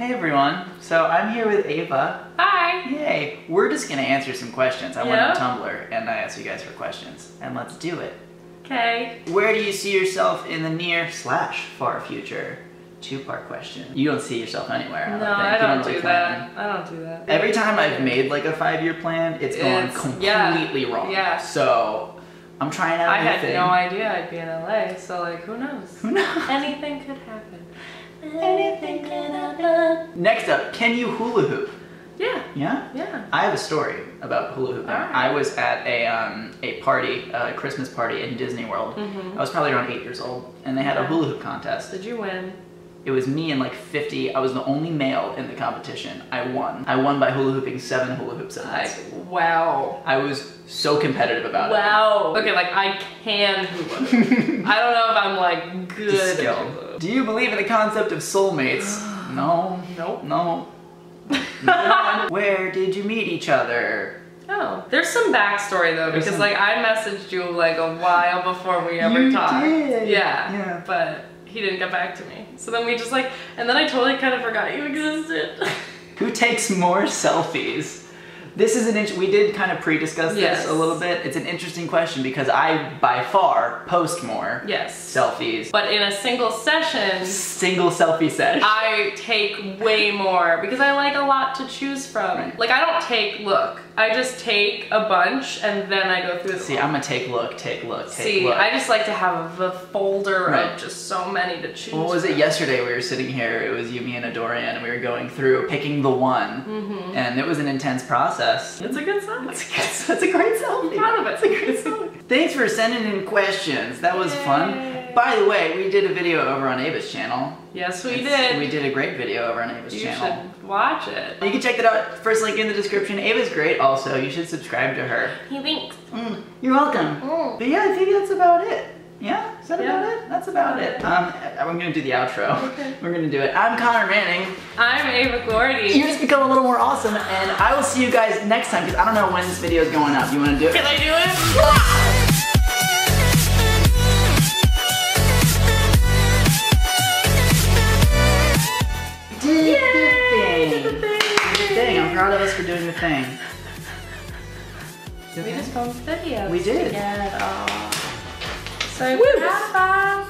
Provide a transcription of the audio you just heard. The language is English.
Hey everyone. So I'm here with Ava. Hi. Yay. We're just gonna answer some questions. I Yeah. went on Tumblr and I asked you guys for questions. And let's do it. Okay. Where do you see yourself in the near slash far future? Two part question. You don't see yourself anywhere. I No, don't think. I You don't really do plan. that. I don't do that. Every time I've made like a five year plan, it's gone completely yeah, wrong. yeah. So I'm trying out I had thing. no idea I'd be in LA, so like, who knows? Who knows? Anything could happen. Anything can happen. Next up, can you hula hoop? Yeah. Yeah? Yeah. I have a story about hula hooping. Alright. I was at a um, a party, a Christmas party in Disney World. Mhm. I was probably around eight years old, and they had a hula hoop contest. Did you win? It was me and like 50. I was the only male in the competition. I won. I won by hula hooping seven hula hoops at I, once. wow. I was so competitive about it. Wow. Okay, like I can hula hoop. I don't know if I'm like good Just at skill. Do you believe in the concept of soulmates? no. Nope. No. Where did you meet each other? Oh, there's some backstory though, There's because some- like I messaged you like a while before we ever You talked. did. Yeah. Yeah. But he didn't get back to me. So then we just like, and then I totally kind of forgot you existed. Who takes more selfies? This is an int- we did kind of pre-discuss this Yes. a little bit. It's an interesting question because I by far post more yes. selfies. But in a single session, Single selfie sesh. I take way more because I like a lot to choose from. Right. Like I don't take look. I just take a bunch and then I go through. See, I'm gonna take look, take look, take See, look. I just like to have a folder Right. of just so many to choose. what was it yesterday? We were sitting here. It was you, me, and Adorian, and we were going through picking the one, Mhm. and it was an intense process. It's a good song. That's a, good, that's a great selfie. I'm proud of it. That's a great selfie. Thanks for sending in questions. That was Yay. fun. By the way, we did a video over on Ava's channel. Yes, we It's- did. We did a great video over on Ava's You channel. should watch it. You can check that out. First link in the description. Ava's great also. You should subscribe to her. He winks. Mm, you're welcome. Mm. But yeah, I think that's about it. Yeah? Is that Yeah. about it? That's about it. Um, I'm gonna do the outro. Okay. We're gonna do it. I'm Connor Manning. I'm Ava Gordy. You just become a little more awesome, and I will see you guys next time, because I don't know when this video is going up. You wanna do it? Can I do it? I'm proud of us for doing the thing. We just filmed videos We did. together. So Woo. us.